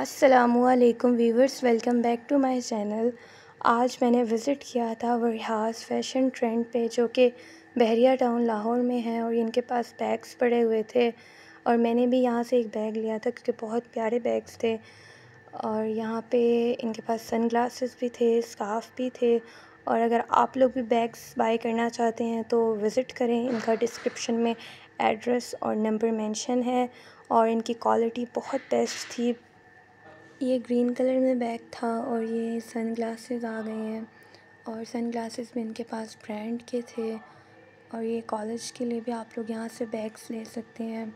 असलकम viewers welcome back to my channel आज मैंने विज़िट किया था वरिहास फ़ैशन ट्रेंड पे, जो कि बहरिया टाउन लाहौर में है और इनके पास बैग्स पड़े हुए थे। और मैंने भी यहाँ से एक बैग लिया था, क्योंकि बहुत प्यारे बैग्स थे। और यहाँ पे इनके पास सन ग्लासेस भी थे स्काफ भी थे। और अगर आप लोग भी बैग्स बाय करना चाहते हैं तो विज़िट करें। इनका डिस्क्रिप्शन में एड्रेस और नंबर मेंशन है। और इनकी क्वालिटी बहुत बेस्ट थी। ये ग्रीन कलर में बैग था और ये सनग्लासेस आ गए हैं और सनग्लासेस भी इनके पास ब्रांड के थे और ये कॉलेज के लिए भी आप लोग यहाँ से बैग्स ले सकते हैं।